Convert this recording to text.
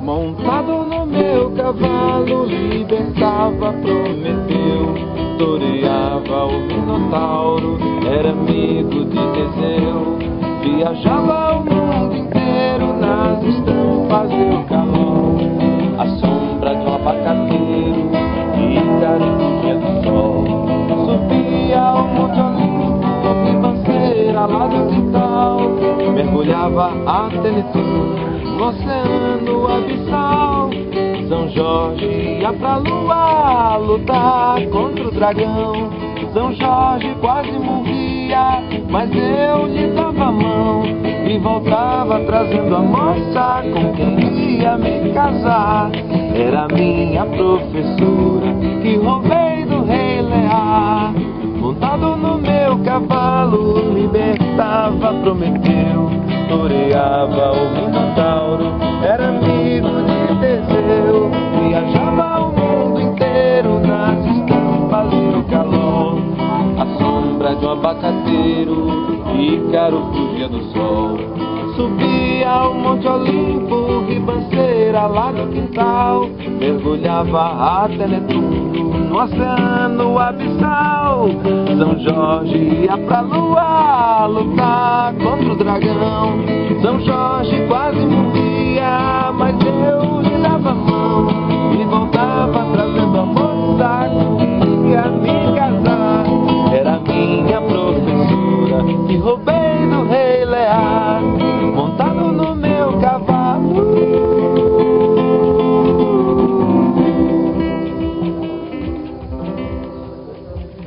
Montado no meu cavalo, libertava Prometeu, toreava o Minotauro, era amigo ribanceira lá do quintal, mergulhava até Netuno no oceano abissal. São Jorge ia pra lua lutar contra o dragão. São Jorge quase morria, mas eu lhe dava a mão e voltava trazendo a moça com quem ia me casar. Era minha professora que roubei do rei Lear. Montado no calor, a sombra de um abacateiro, Ícaro fugia do sol, subia ao Monte Olimpo, ribanceira lá do quintal, mergulhava até Netuno no oceano abissal. São Jorge ia pra lua lutar contra o dragão. São Jorge